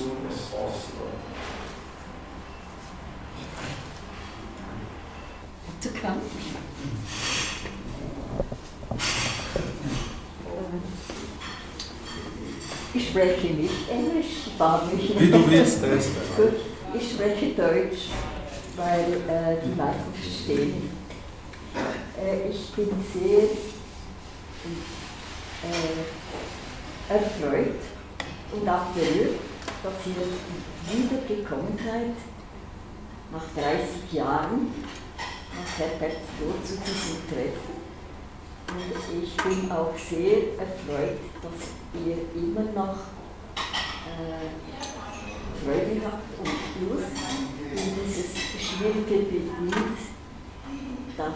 soon as possible. zu krank. Ich spreche nicht Englisch, ich war mich Wie du willst, Esther. Gut, ich spreche Deutsch, weil äh, die meisten verstehen. Äh, ich bin sehr äh, erfreut und auch berührt, dass ihr wieder gekommen seid, nach 30 Jahren, nach Herbertsburg zu diesem Treffen. Und ich bin auch sehr erfreut, dass ihr immer noch äh, Freude habt und Lust in dieses schwierige Gebiet, das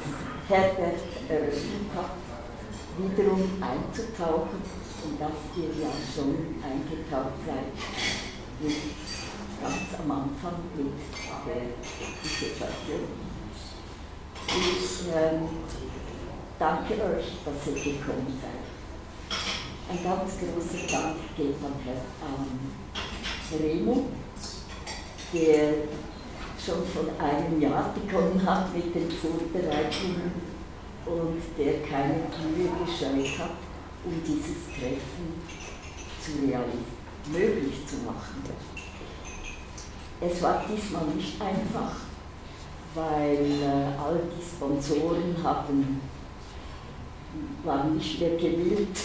Herbert eröffnet hat, wiederum einzutauchen und dass ihr ja schon eingetaucht seid, mit, ganz am Anfang mit der Dissertation. Ich ähm, danke euch, dass ihr gekommen seid. Ein ganz großer Dank geht an Herrn Remo, der schon von einem Jahr begonnen hat mit den Vorbereitungen und der keine Mühe gescheut hat, um dieses Treffen zu realisieren, möglich zu machen. Es war diesmal nicht einfach, weil äh, all die Sponsoren haben, waren nicht mehr gewillt,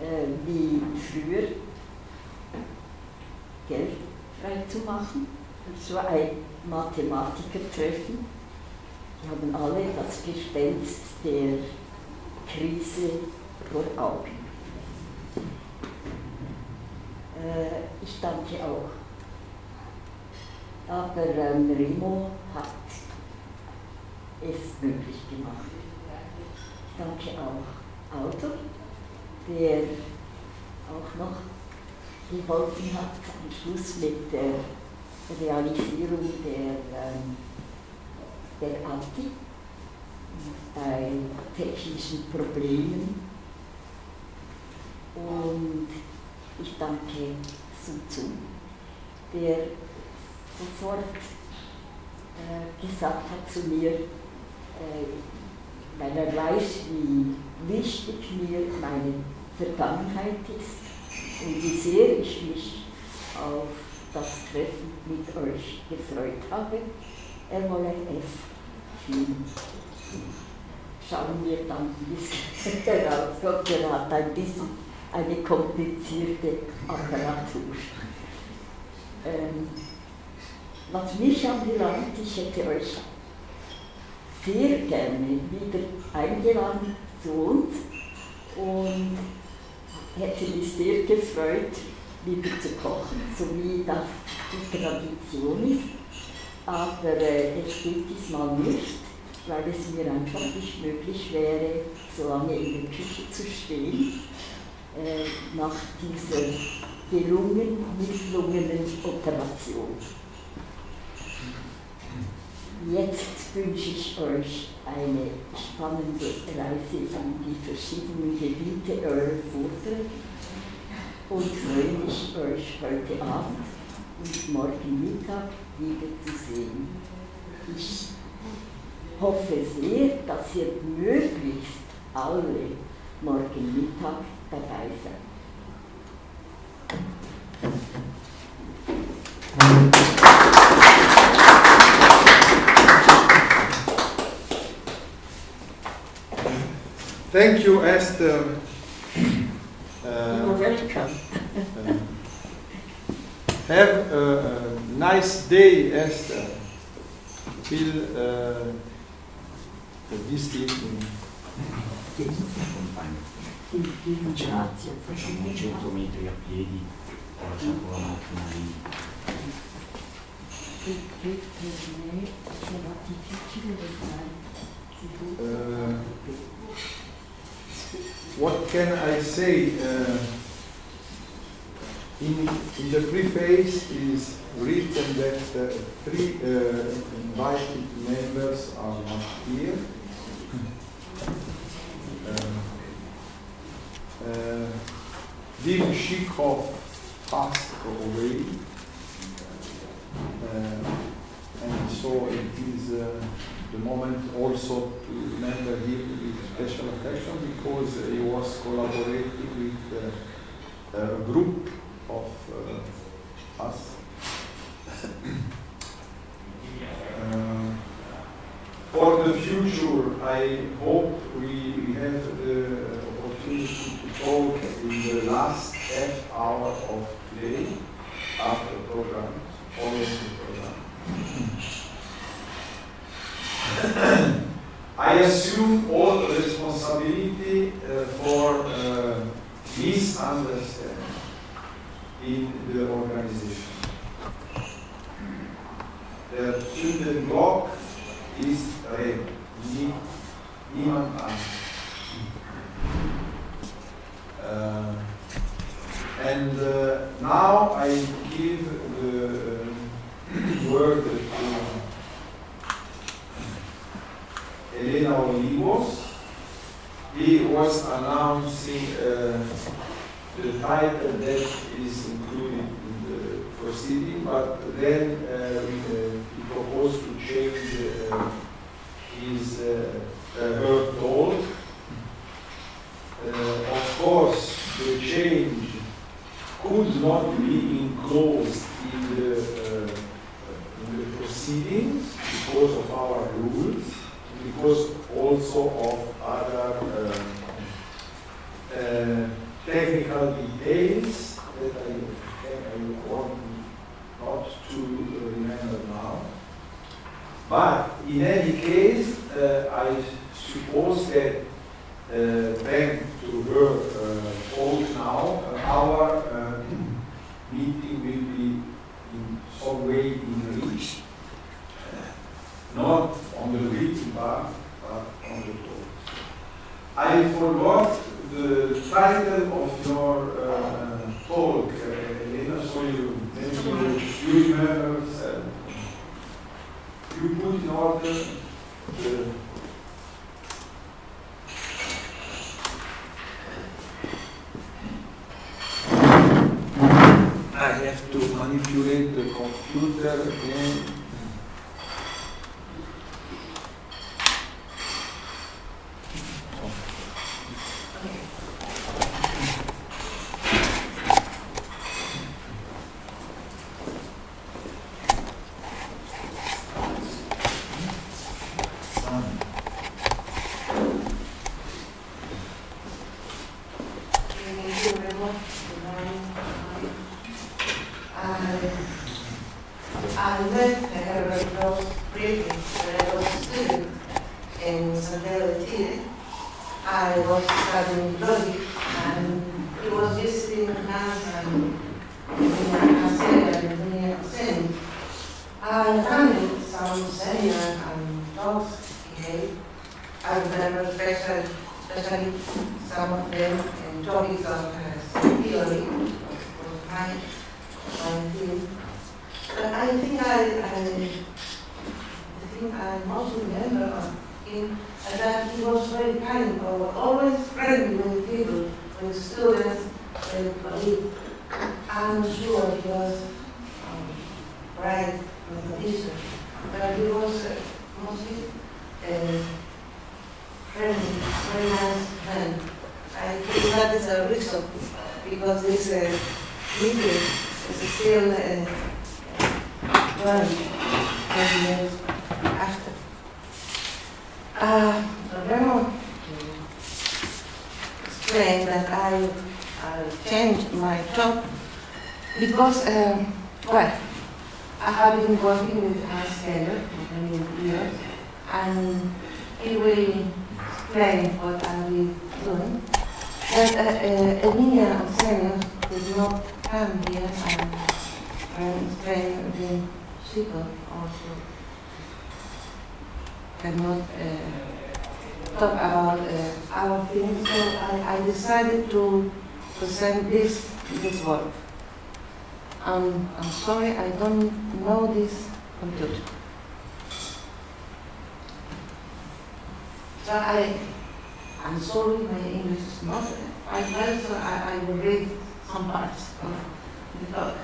äh, wie früher Geld freizumachen. Es war ein Mathematikertreffen. Die haben alle das Gespenst der Krise vor Augen. Äh, ich danke auch. Aber ähm, Remo hat es möglich gemacht. Ich danke auch Auto, der auch noch geholfen hat am Schluss mit der Realisierung der, ähm, der ATI bei technischen Problemen. Und ich danke Suzu, der sofort äh, gesagt hat zu mir, äh, weil er weiß, wie wichtig mir meine Vergangenheit ist und wie sehr ich mich auf das Treffen mit euch gefreut habe. Er wolle es filmen. Schauen wir dann, wie es herauskommt. Er hat ein bisschen eine komplizierte Apparatur. Ähm, was mich anbelangt, ich hätte euch sehr gerne wieder eingeladen zu uns und hätte mich sehr gefreut, wieder zu kochen, so wie das die Tradition ist. Aber äh, es geht diesmal nicht, weil es mir einfach nicht möglich wäre, so lange in der Küche zu stehen, äh, nach dieser gelungen, misslungenen Operation. Jetzt wünsche ich euch eine spannende Reise in die verschiedenen Gebiete eurer Vorträge und freue mich, euch heute Abend und morgen Mittag wiederzusehen. Ich hoffe sehr, dass ihr möglichst alle morgen Mittag Thank you, Esther. Uh, You're welcome. Uh, have a, nice day, Esther. Till uh, this evening. Grazie, facciamo 100 metri a piedi con la macchina Perché per me sarà difficile uh, What can I say? Uh, in, in, the preface is written that uh, three uh, invited members are not here. Um, uh, Wim Schikhof passed away. Uh, and so it is the moment also to remember him with special affection because he was collaborating with uh, a group of us. for the future, I hope we have the opportunity Okay, in the last half hour of play, after program, always the program. I assume because also of other um, uh, technical details. I found some senior and dogs behave, and then especially, especially some of them because, um, well, I have been working with Hans Keller for many years, and he will explain what I will doing. But uh, uh, Herminia Ochsenius did not come here and, and explain the people also cannot uh, talk about uh, our things, so I, I decided to present this this work. Um, I'm sorry, I don't know this computer. So I, I'm sorry, my English is not well, so I, I will read some parts of the talk.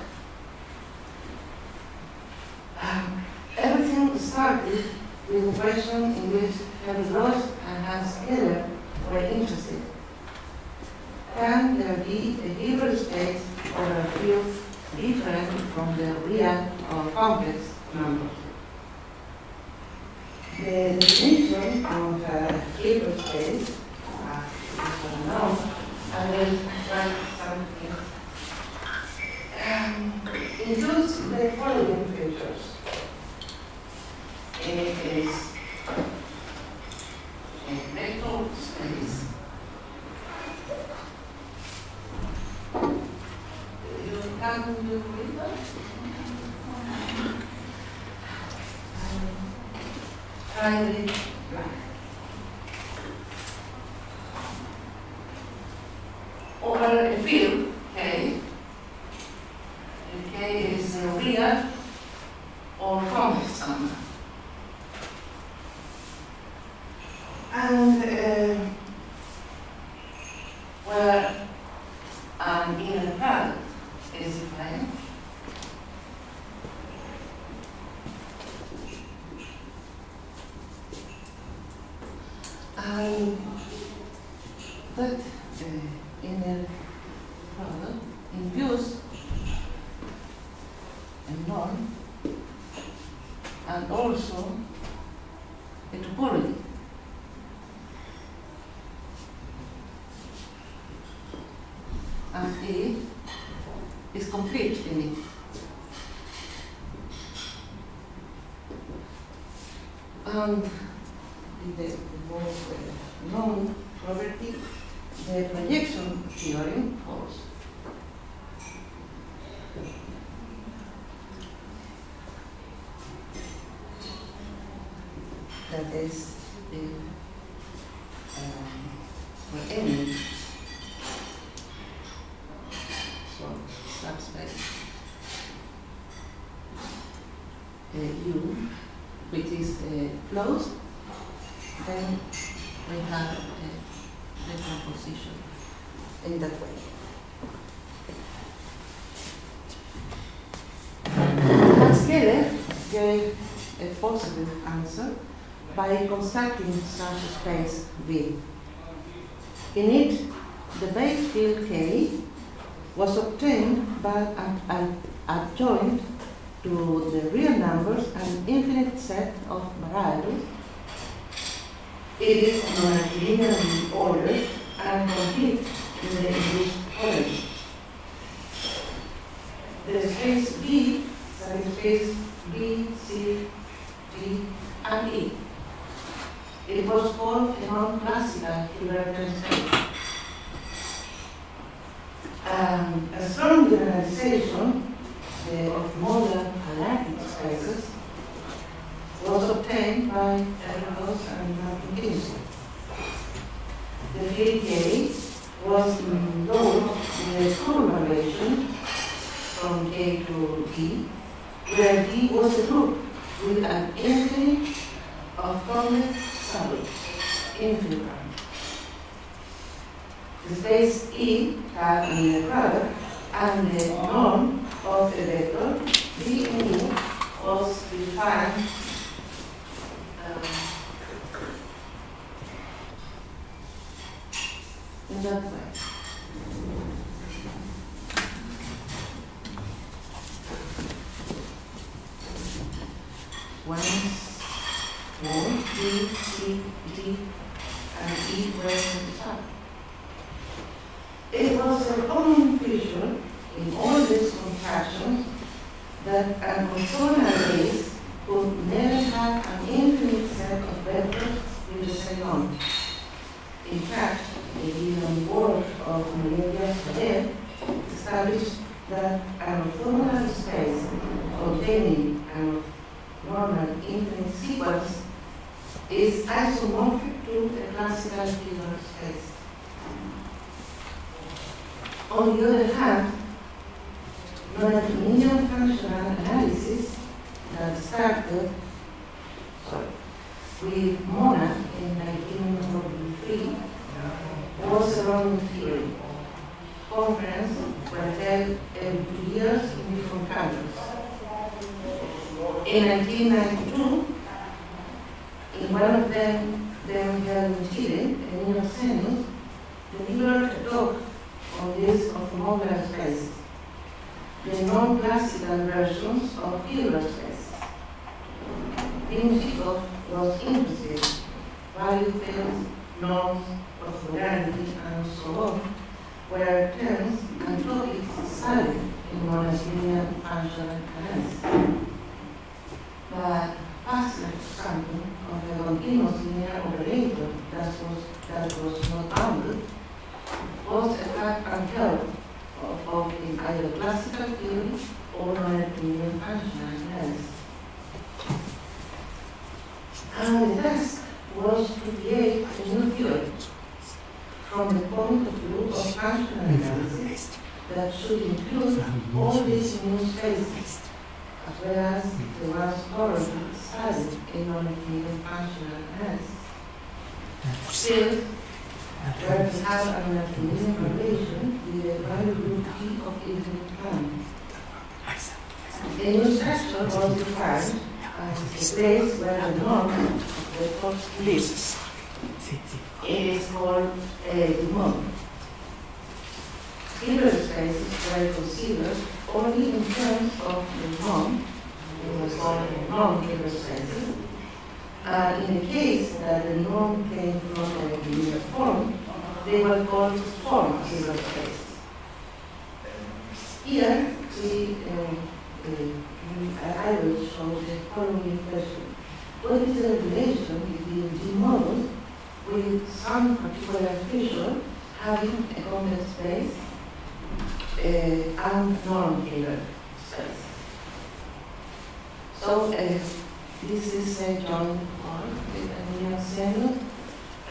Um, everything started with a question in which Herbert Gross and Hans Keller were interested. Can there be a Hilbert space or a field different from the real or complex numbers? The definition of a Hilbert space, uh, is unknown, I will write something. Um, includes the following features. It is a vector space. You can do with that? Finally, over a field, K, and K is a real or complex number. And uh, where an inner product is defined, and that uh, inner product induce a norm and also a topology. and A is complete in it. And the, the most uh, known property, the projection theorem holds. That is the um, for any so subspace uh, U, which is uh, closed, then we have a decomposition in that way. Hans Keller gave a positive answer by constructing such a space V. In it, the base field K was obtained by adjoint to the real numbers an infinite set of variables. It is non-linearly ordered and complete in the induced quality. The space B satisfies B, C, D, and E. It was called a non-classical Hilbertian space. Um, a strong generalization uh, of modern analytic spaces was obtained by Eros and Martin. The field was lowered in a Kuhlmann relation from K to D, where D was a group with an infinite of complex subgroups, infinite. The space E an inner product and the norm of a vector B and E was defined um, in that way. One, four, B, C, D, and E were satisfied. It was a common feature in all these contractions that a orthogonal base could never have an infinite set of vectors in the norm. In fact, the given work of Maria Ferrer established that an orthogonal space containing an normal infinite sequence is isomorphic to a classical Hilbert space. On the other hand, non-Newtonian functional analysis that started sorry, with Monna in 1943 was a wrong theory. Conference were held every two years in different countries. In 1992, in one of them, them held in Chile, in New York delivered a talk on this orthogonal spaces, the non-classical versions of Hilbert spaces. Wim Schikhof was interested, value fields, norms, orthogonality, and so on, were terms and topics studied in monasterian functional analysis. But Pascal example of a continuous linear operator that was, that was not bounded was a fact unheard of, of in either classical theory or non-Euclidean functional analysis. And the task was to create a new theory from the point of view of functional analysis that should include all these new spaces, as well as the ones currently studied in non-Euclidean functional analysis. Still, where we have an Euclidean relation with a group T of infinite. The new structure was as a place where the norm of the post lives. Is called a demon. Hilbert spaces were considered only in terms of the norm, it was called non-Hilbert spaces. Uh, in the case that the norm came from a linear form, they were called form Hilbert spaces. Here, we, uh, uh, I will show the following question. What is the relation between G models with some particular feature having a convex space uh, and non-Hilbert space? So uh, this is uh, John with Herminia Ochsenius,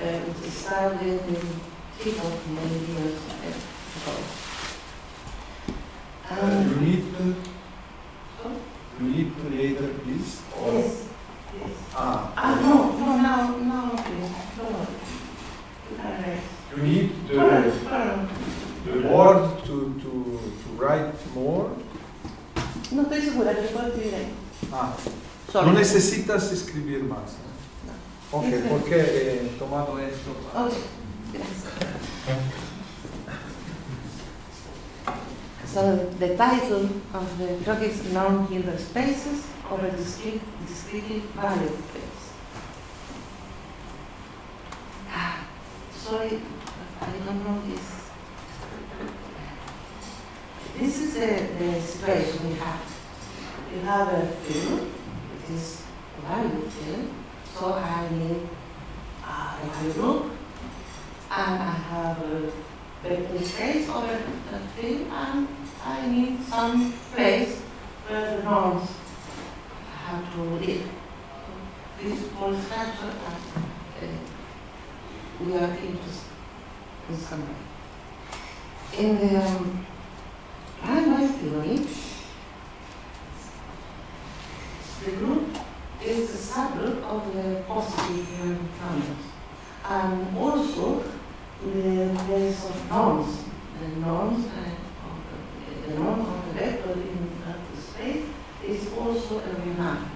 uh, which started in people many years ago. Um, you need to, so, you need to later, please? Or, yes, yes. ah, Ah, no, no, now, now, please. All right. you need the, the word to, to, to write more. No estoy segura, pero puedo escribir ahí. Ah, Sorry. no necesitas escribir más. ¿eh? Ok, porque he tomado esto. Ok, gracias. So the title of the talk is non-Hilbert spaces over discrete, discrete value space. Ah, Sorry, I don't know this. This is the, the situation we have. You have a field, which is value field, so I need a value group, and I have a vector space over that field, and I need some place where the norms have to live. This whole structure, uh, we are interested in some way. In the um, Random theory, the group is a subgroup of the positive um, numbers, and also the place of norms. The norms uh, of the, norm of the vector in the space is also a Riemann.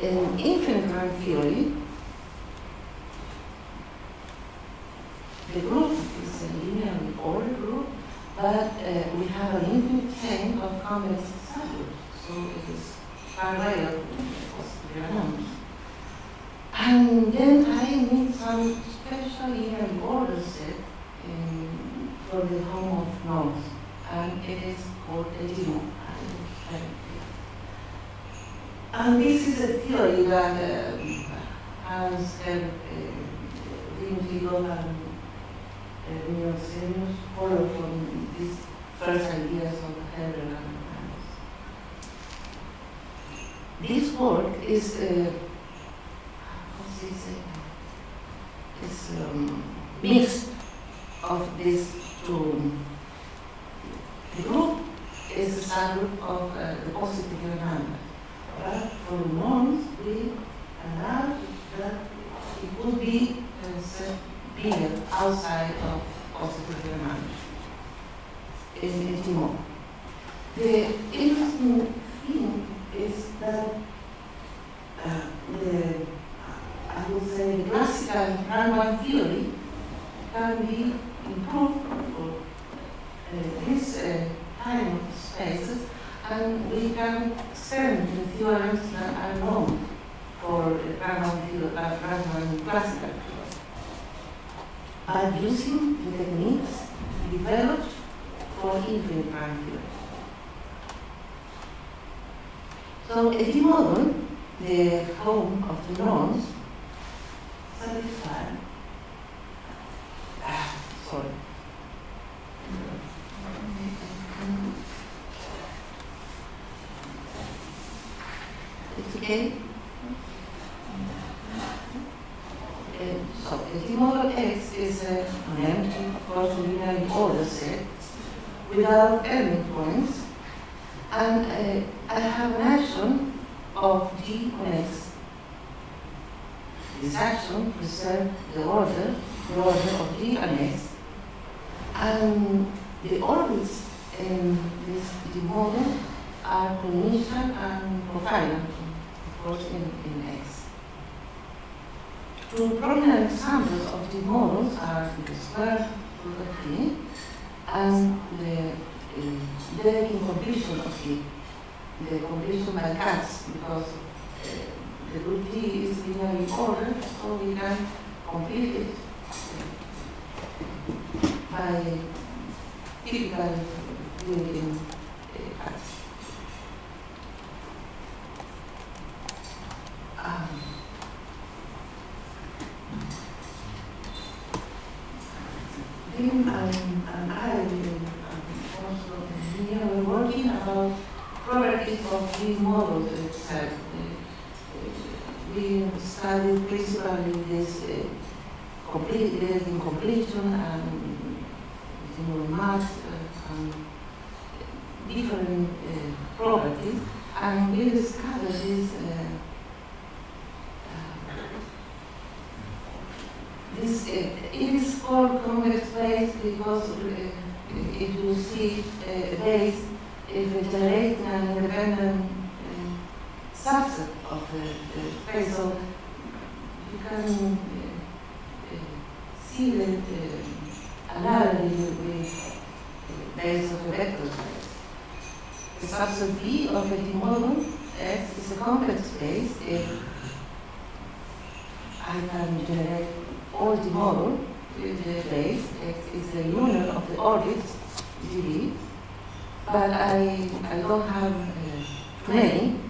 In infinite theory, the group is a linearly ordered group, but uh, we have an infinite chain of convex subgroups, so it is parallel to the norms. And then I need some special linear order set in, for the home of nodes, and it is called Edimo. And this is a theory that um, has helped uh, Vinci and Ochsenius follow from these first ideas of Herbert and Hans. This work is, uh, what's this, uh, is um, mixed of these two. The group is of uh, the positive number. But for norms, we allow that it could be uh, bigger outside of positive demand in the Timor. The interesting thing is that uh, the, I would say, classical random theory can be improved for uh, this uh, spaces, and we can send the theorems that are known for random, uh, random classical theory by using the techniques developed for infinite prime theory. So Edimodon, the home of the norms, satisfied. Ah, sorry. It's okay? Uh, so the model X is a, an empty, of course, linear order set without element points, and uh, I have an action of G on X. This action preserves the order, the order of G and X, and the orbits in this model are Cornesian and Profilant, of in, in. Two prominent examples of these models are the square root of T and the, uh, the incompletion of T, the completion by Katz, because uh, the root T is linear in order, so we can complete it by typical doing uh, Katz. Um, Tim and, and I um, also here we're working about properties of these models itself. We studied principally this uh, complete, this incompletion and you know, mass uh, and different uh, properties, and we discovered this, uh, it is called convex space because uh, if you see a base, it will generate an independent uh, subset of the, the, space. So you can see the analogy with the base of a vector space. The subset B of a model X is a complex space if I can generate all the model with the base X is the union of the orbits GB, but I, I don't have uh, too many.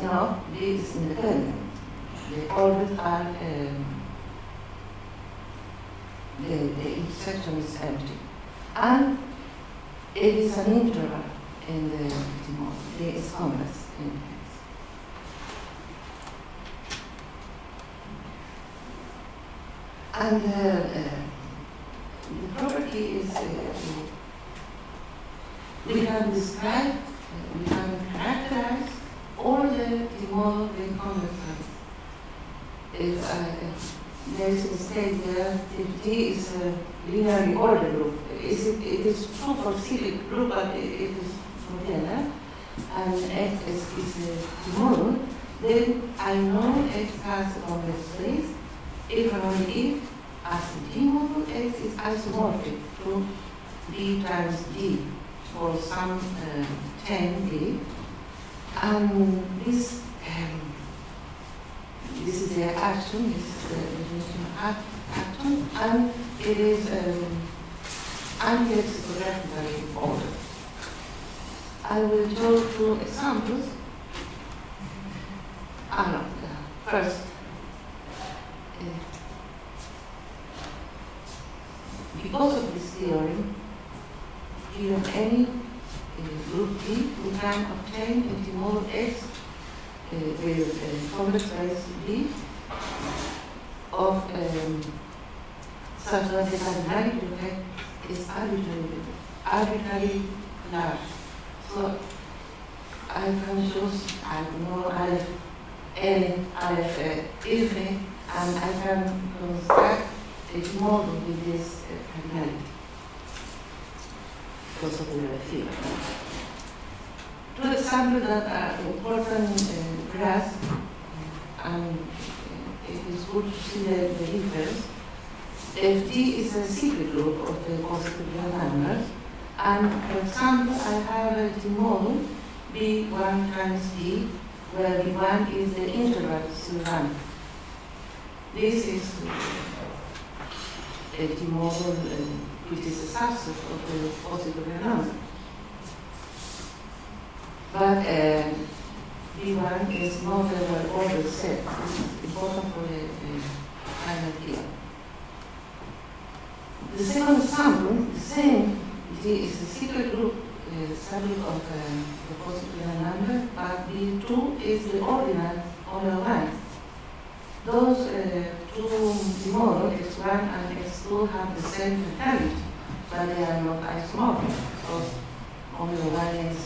Enough. This is independent. The orbits are um, the, the intersection is empty. And it is an interval in the, the model. It is complex. In, And uh, uh, the property is, uh, we can describe, we can characterize all the, the model in conversants. If uh, there is a state there, if T is a linearly ordered group, is it, it is true for cyclic group, but it, it is for Taylor, and X is, is a model, then I know X has a complex space, if and only if as the G model X is isomorphic to D times D for some uh, 10 D. And um, action, this is the definition of act- action, and it is um, anti-lexicographical order. I will show two examples. Ah, no, uh, first, uh, because of this theorem, given any uh, group D, we can obtain a model X uh, with a complex base D of um, cardinality effect is arbitrarily, arbitrarily large. So I can choose, I know, Aleph N, Aleph uh, Ilfe, and I can construct a model with this uh, cardinality because of the theory. Two examples that are important uh, for and uh, it is good to see the, the difference. FD is a secret group of the positive real numbers, and for example, I have a model B1 times D, where B1 is the integral C1. This is uh, a model uh, which is a subset of the positive number. But uh, B1 is not a well-ordered set. It's important for the uh, here. The second example, the same, it is a secret group uh, study of uh, the positive number, but B2 is the ordinal order line. Those uh, two models, X1 and X2, have the same mentality, but they are not isomorphic, because only one is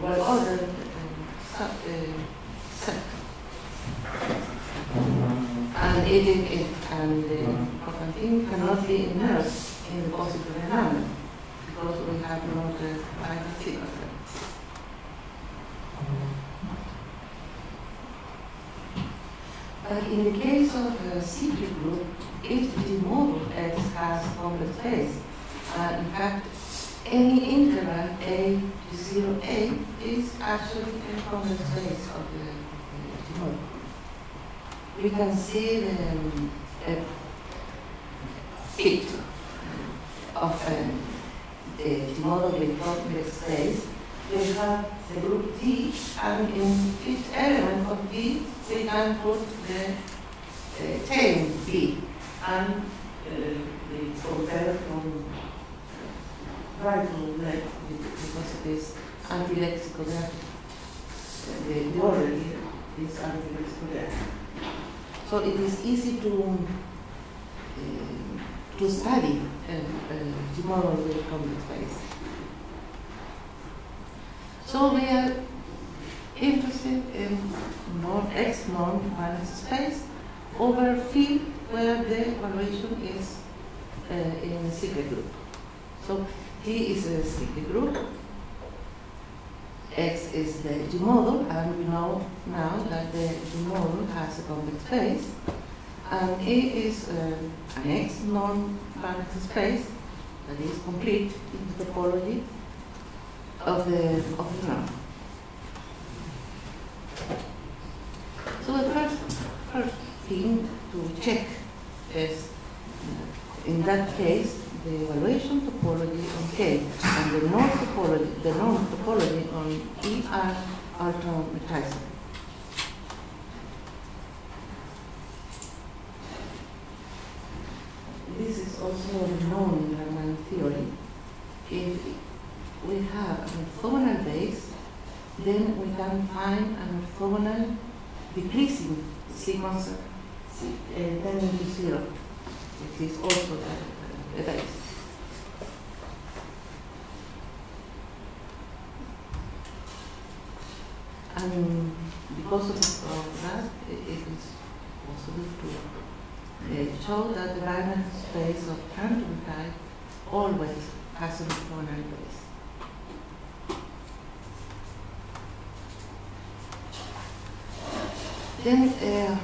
well ordered uh, sub, uh, set. And it, it, it and the thing cannot be immersed in the positive number because we have not the final figure. But in the case of a secret group, if the model X has complex base, uh, in fact, any interval a to 0a is actually a complex base of the, of the model. We can see the um, fit of um, the, the model with complex base. We have the group D, and in each element of D, we can put the uh, chain B, and uh, we compare from right to left because it is anti-lexicographic. Uh, The, the order here is anti-lexicographic. So it is easy to uh, to study uh, uh, the model with complex base. So we are interested in norm X norm finite space over field where the evaluation is uh, in a secret group. So he is a secret group, X is the G model, and we know now that the G model has a complex space, and A is uh, an X finite space that is complete in the topology of the of the norm. So the first first thing to check is uh, in that case the evaluation topology on K and the norm topology the norm topology on ER are. This is also known in Riemann theory. If we have an orthogonal base, then we can find an orthogonal decreasing sequence uh, tending to zero, which is also a, And because of, of that, it, it is possible to uh, show that the Riemann space of quantum type always has an orthogonal base. Then, uh,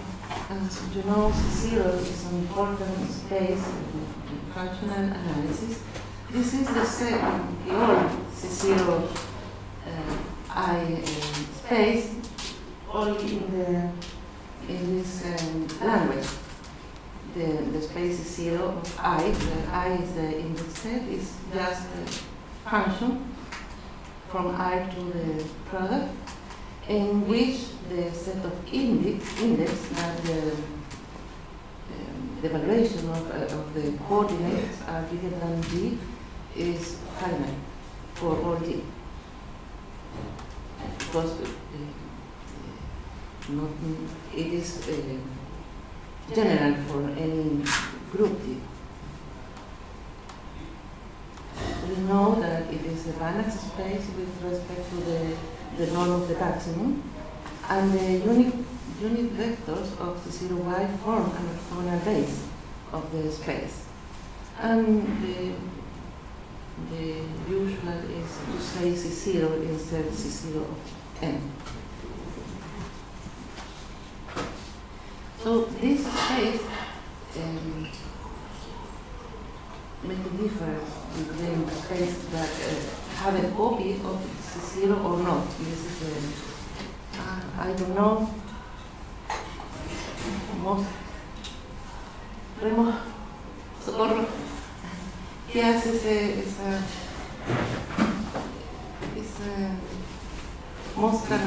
as you know, zero is an important space in functional analysis. This is the second, the old C0 uh, I uh, space, only in the in this um, language. The, the space is zero of i, the i is the index set, is just a function from i to the product, in which the set of index, index that the, um, the of, uh, of the coordinates are bigger than d is finite for all d. Because uh, not, it is uh, general for any group D. We know that it is a Banach space with respect to the, the norm of the maximum, and the unit, unit vectors of the zero y form an orthogonal base of the space. And the, the usual is to say C0 instead of C0 of n. So this space um, a difference between space that uh, have a copy of C0 or not. This is a, uh, I don't know. Most, Remo, socorro. ¿Qué hace ese, esa, esa mosca?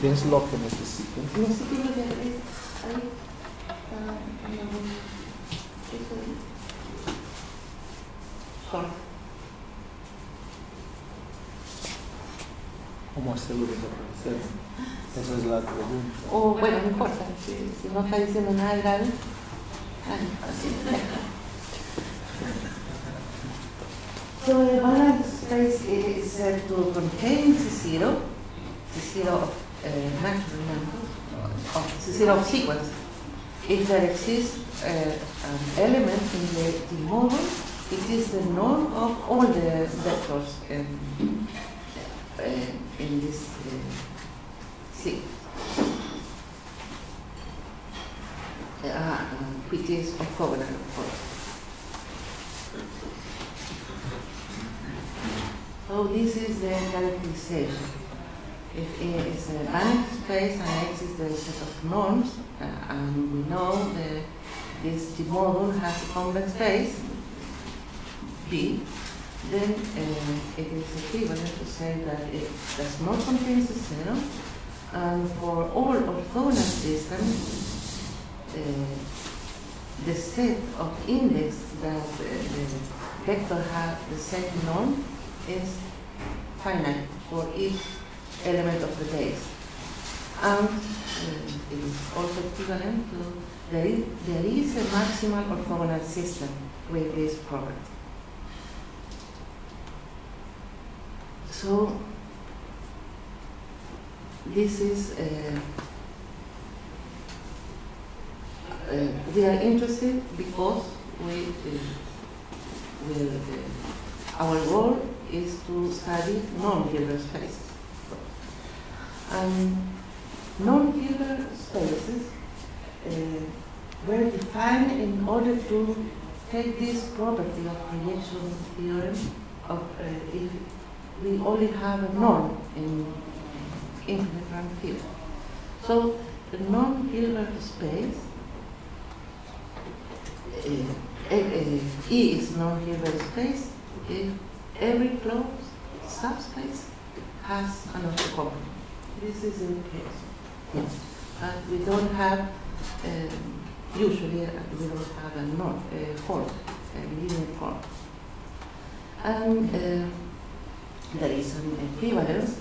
¿Tienes lo que necesitas? No sé qué es lo que es. Ahí está. no, eso es. Jorge. ¿Cómo hacerlo desaparecer? Esa es la pregunta. O bueno, no importa, si, si no está diciendo nada grave. Ahí, así. So the balance space is said to contain C0, C0 of uh, natural number, of C0 of sequence. If there exists uh, an element in the D model, it is the norm of all the vectors um, in this uh, sequence. Uh, uh, which is orthogonal, of course. So this is the characterization. If it is a Banach space and X is the set of norms, uh, and we know that this D model has a complex space, B, then uh, it is equivalent to say that it does not contain the zero, and for all orthogonal systems, uh, the set of index that uh, the vector have the same norm is finite for each element of the base. And it is also equivalent to there is, there is a maximal orthogonal system with this property. So this is uh, uh, we are interested because we uh, uh, our goal is to study non-Hilbert spaces. And non-Hilbert spaces uh, were defined in order to take this property of projection theorem of uh, if we only have a norm in infinite rank field. So the non-Hilbert space uh, uh, E is non-Hilbert space if every closed subspace has an orthogonal. This is the case. Yes. But we don't have, um, usually uh, we don't have a norm, a form, a linear form. And there is an equivalence.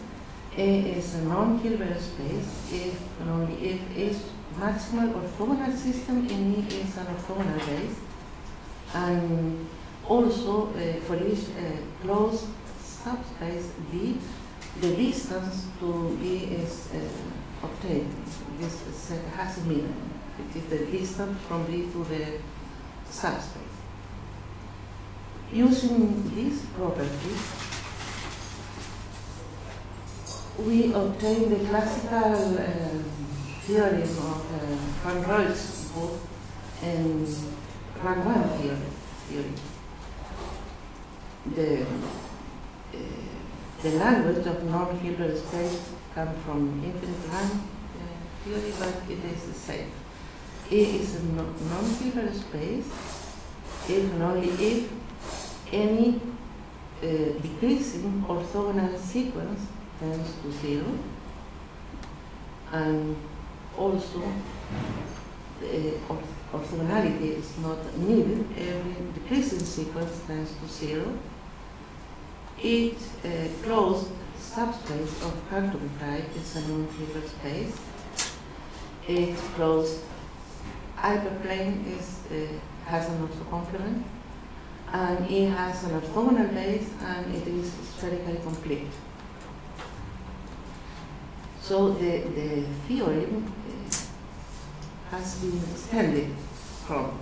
A is a non-Hilbert space if and only if its maximal orthogonal system in E is an orthogonal base. And also uh, for each uh, closed subspace D, the distance to B is uh, obtained. This set has a minimum, which is the distance from B to the subspace. Using these properties, we obtain the classical uh, of uh, Van Rooij's book and one theory. theory. The uh, the language of non-Hilbert space comes from infinite rank uh, theory, but it is the same. It is a no- non-Hilbert space if and only if any uh, decreasing orthogonal sequence tends to zero, and also the orth- orthogonality is not needed. Every decreasing sequence tends to zero. Each uh, closed subspace of Cartman type is a non-Hilbert space. Each closed hyperplane is, uh, has an orthocomplement, and it has an orthogonal base, and it is spherically complete. So the, the uh, has been extended from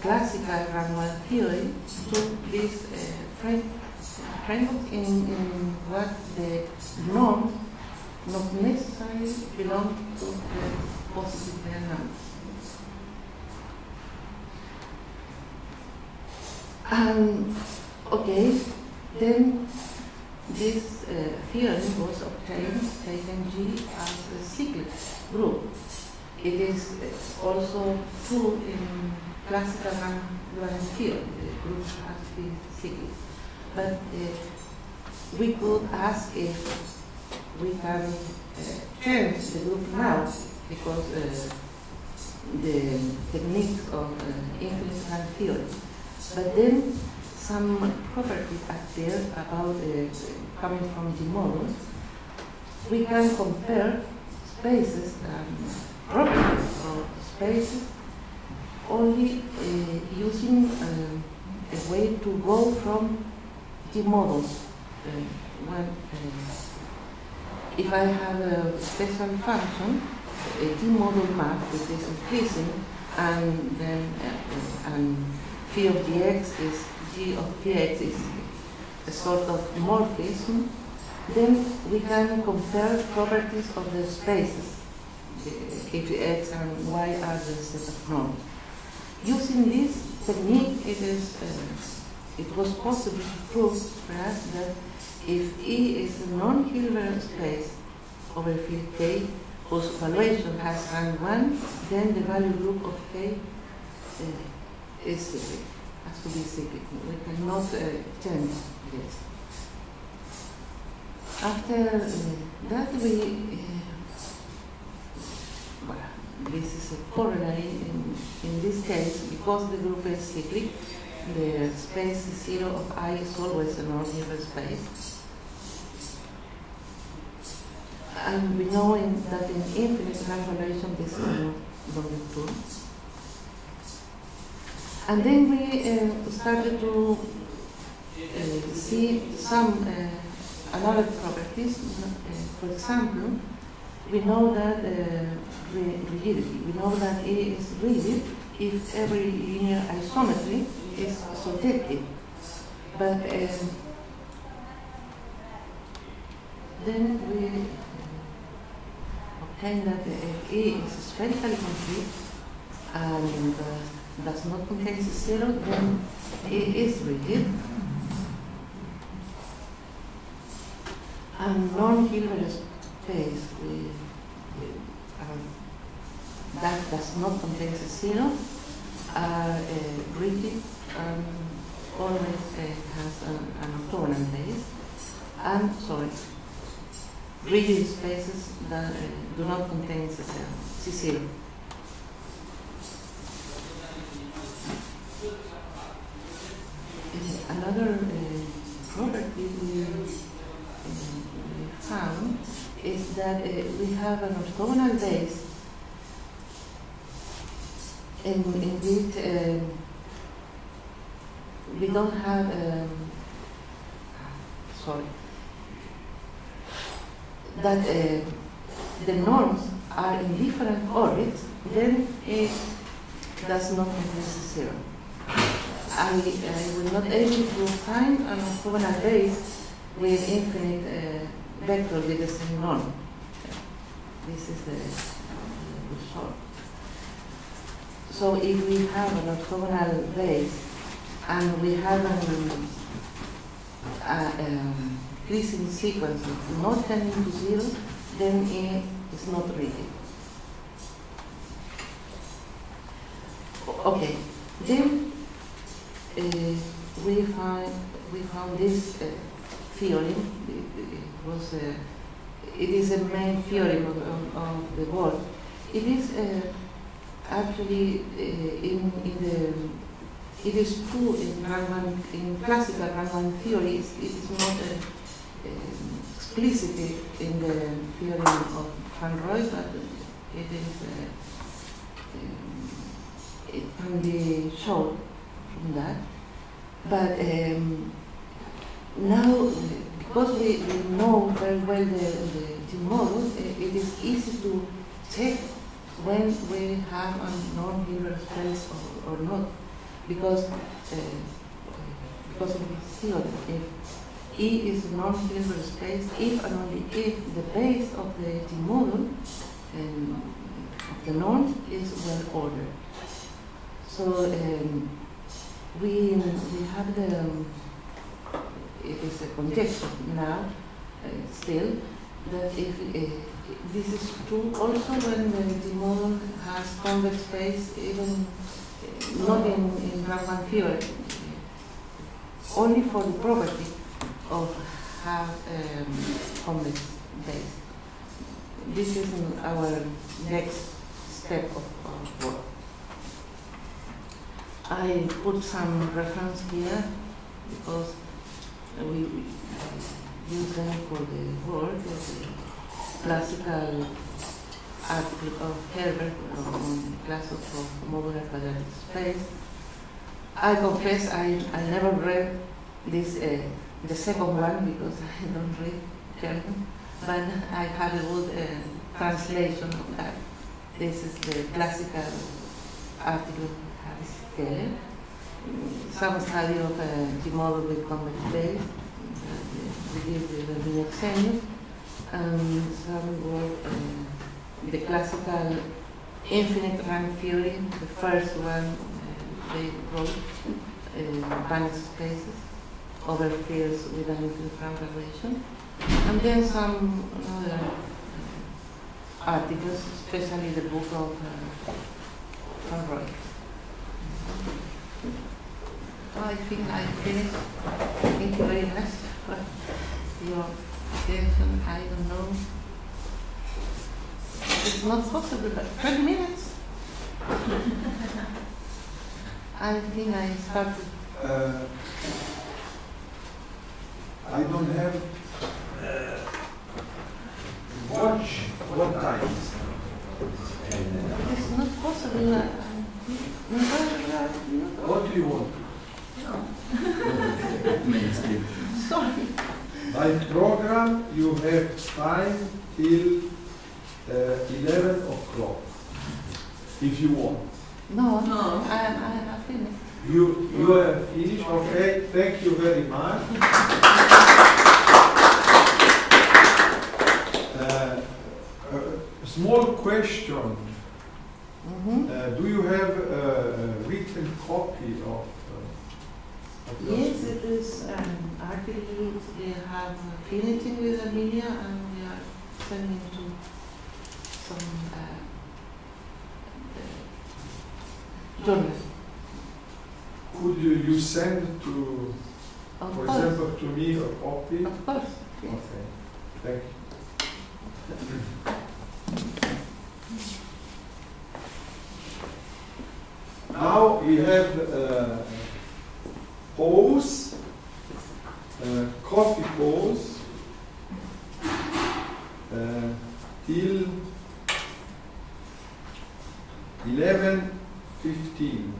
classical one theory to this uh, frame, framework in, in what the norms not necessarily belong to the positive numbers. And okay, then this uh, theorem was obtained taking G as a cyclic group. It is uh, also true in classical one theory, the group has to be cyclic. But uh, we could ask if we can uh, change the group now because uh, the techniques of uh, infinite rank theory. But then some properties appear about uh, coming from the models. We can compare spaces and properties of spaces only uh, using um, a way to go from the models. Uh, when, uh, if I have a special function, a T model map which is increasing, and then uh, uh, and phi of dx is g of px is a sort of morphism, then we can compare properties of the spaces, if x and y are the set of norms. Using this technique, it is uh, it was possible to prove for us that if E is a non-Hilbert space over field K, whose valuation has rank 1, then the value group of K uh, is cyclic, has to be cyclic. We cannot uh, change this. After uh, that, we, well, this is a corollary in, in this case, because the group is cyclic, the space zero of I is always a non-Hilbert space. And we know in, that in infinite valuation this is not true. And then we uh, started to see some uh, another properties. Uh, for example, we know that uh, rigidity. We know that A is rigid if every linear isometry is surjective. But um, then we obtain that uh, A is spherically complete and uh, does not contain zero, then A is rigid. And non-Hilbert space we, um, that does not contain zero are uh, and always uh, has an, an orthogonal base. And, sorry, rigid spaces that uh, do not contain zero. zero. Uh, Another that uh, we have an orthogonal base in, in which um, we don't have, um, sorry, that uh, the norms are in different orbits, then it does not increase zero. I, I will not able to find an orthogonal base with infinite uh, vector with the same. This is the, the. So if we have an orthogonal base and we have an uh, um, decreasing sequence not tending to zero, then it is not reading. O- Okay, then uh, we find we found this uh, theorem. Was uh, it is a main theorem of, of, of the world. It is uh, actually uh, in in the it is true in Riemann, in classical Riemann theories. It is not uh, explicitly in the theorem of Van Rooij, but it is. Um, it can be shown from that. But um, now, because we, know very well the, the, the model, uh, it is easy to check when we have a non-linear space or, or not. Because, uh, because of this theorem, if E is a non-linear space, if and only if the base of the T model um, of the norm is well ordered. So um, we we have the um, it is a conjecture now uh, still that if uh, this is true also when the, model has convex space even uh, not in in Riemann theory only for the property of have um, convex base. This is our next step of, of work. I put some reference here because we use them for the work of the classical article of Herbert on the class of, of modular quadratic space. I confess I, I never read this uh, the second one because I don't read German, but I have a good uh, translation of that. This is the classical article Hans Keller. Some study of the model with convex base, uh, we did the Ochsenius, and some work uh, the classical infinite rank theory, the first one uh, they wrote, uh, Banach spaces over fields with an infinite rank valuation, and then some other uh, articles, especially the book of uh, Van Rooij. I think I finished. Thank you very much for your attention. I don't know. It's not possible, but 20 minutes. I think I started. Uh, I don't have uh, watch what time is It's not possible. uh, What do you want? Mainstream. Sorry. By program, you have time till uh, 11 o'clock, if you want. No, no. I, I have finished. You, you have finished, okay, thank you very much. Uh, a small question, hmm uh, do you have a a written copy of? Of your Yes, it is an article they have affinity with Amelia and we are sending to some uh, uh, journals. Could you, you send to, Of for course, example, to me a copy? of course. yes. Okay, thank you. Now we have uh, pause, uh, coffee pause, uh, till eleven fifteen.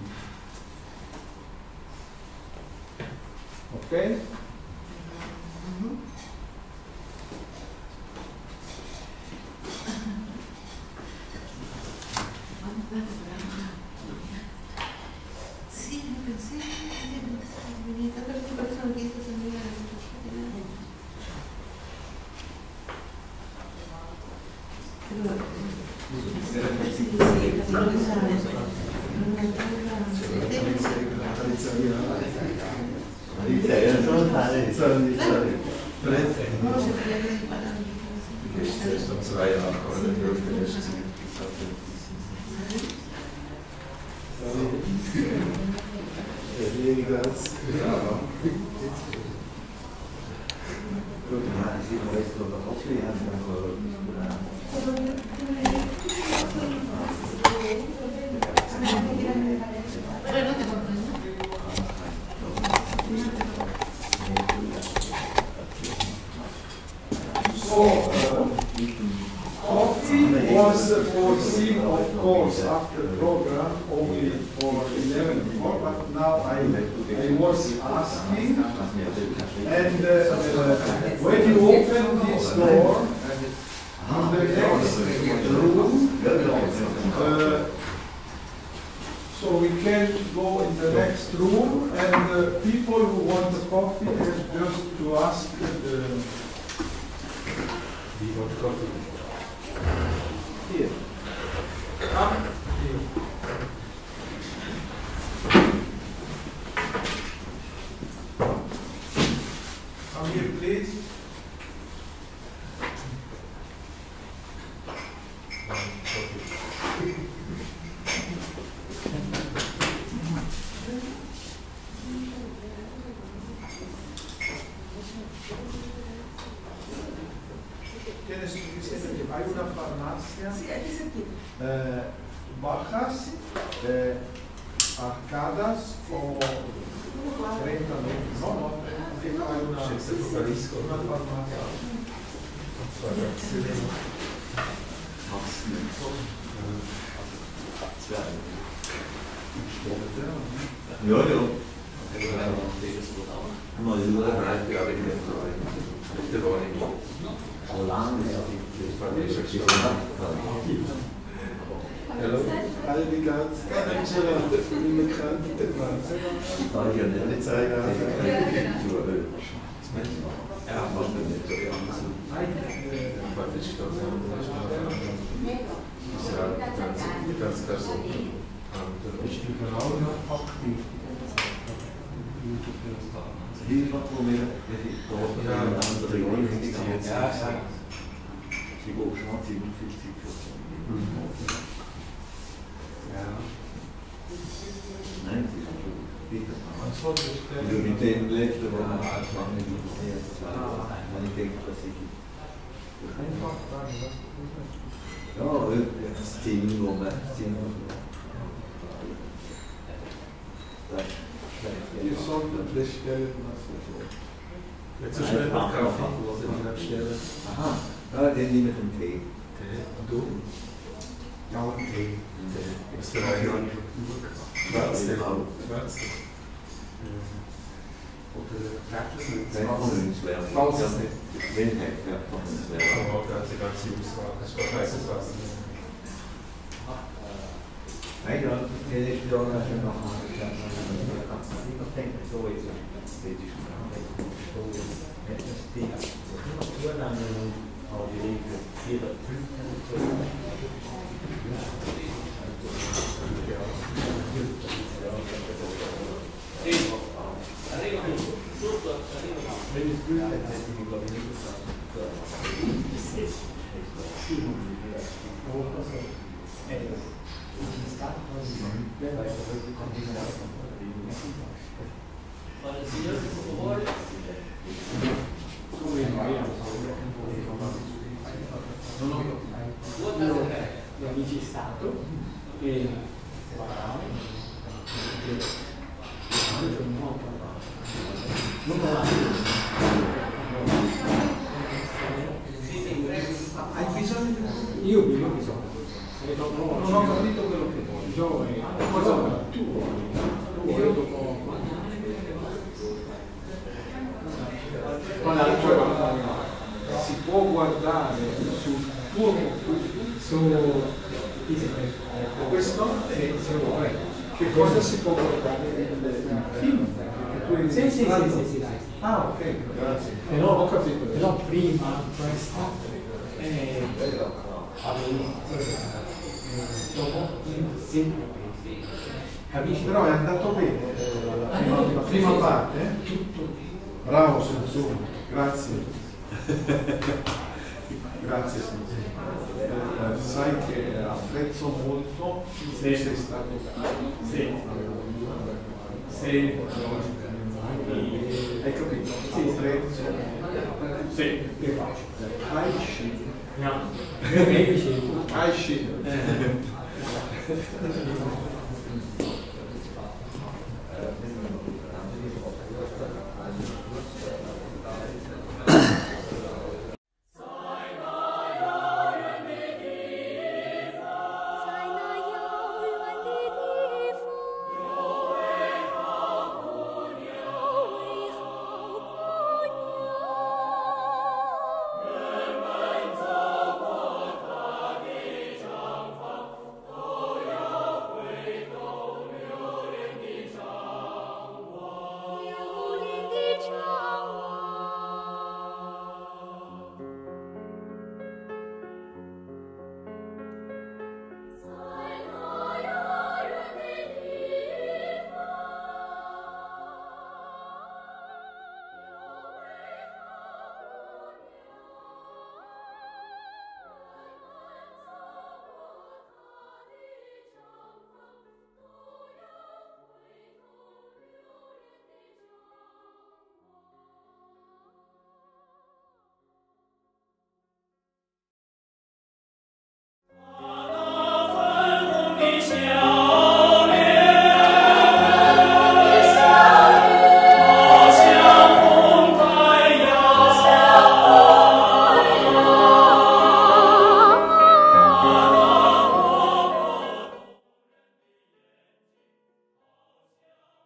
Okay? Foreseen, of course, after Hier, wo wir die Region integriert sind die schon 47 Ja. Nein, sie ist schon. Wie das Wenn du mit dem lebst, dann wollen wir anfangen nicht dem Weil ich denke, dass ich. Einfach sagen, was? Ja, das Ziel, wo man. Ziel, wo man. Ihr solltet bestellen, was ihr wollt. Jetzt so schnell nach Kaffee. Aha. Ja, den nehme ich den Tee. Tee? Und du? Ja, und Tee. Tee. Ist der eine den Schwarze. Äh, oder Wenn man es lernt. Falls es nicht. Wenn nicht, ja, kann man es lernen. Aber da hat die ganze Auswahl. Das war scheiße, was. Nein, ja, die letzten Jahre hast du noch mal gesagt, dass man immer denkt, so ist es. Das ist ein Problem. Das ist ein Problem. Das ist ein Problem. 어, 얘, 얘, 얘, نعم. عايشين